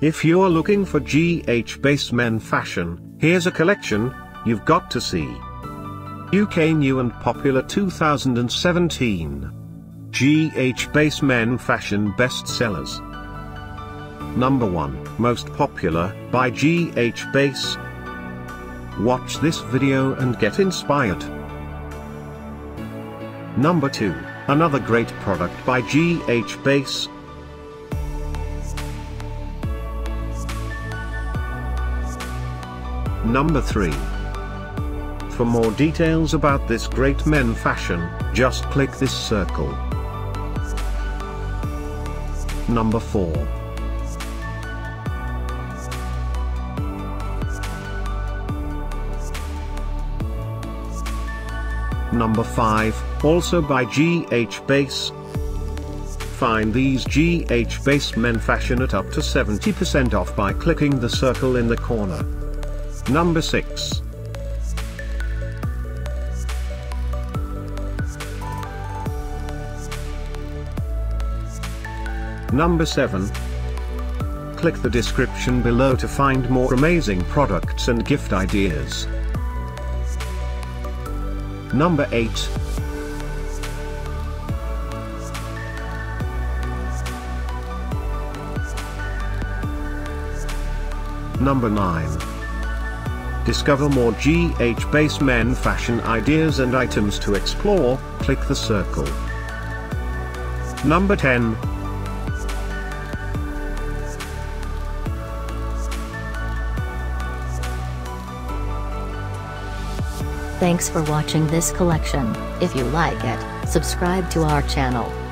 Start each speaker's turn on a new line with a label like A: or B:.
A: If you're looking for GH Bass men fashion, here's a collection you've got to see. UK new and popular 2017 GH Bass men fashion bestsellers. Number 1 Most popular by GH Bass. Watch this video and get inspired. Number 2 Another great product by GH Bass. Number 3. For more details about this great men fashion, just click this circle. Number 4. Number 5, also by GH Bass. Find these GH Bass men fashion at up to 70% off by clicking the circle in the corner. Number 6. Number 7. Click the description below to find more amazing products and gift ideas. Number 8. Number 9. Discover more GH Bass men fashion ideas and items to explore, click the circle. Number 10.
B: Thanks for watching this collection. If you like it, subscribe to our channel.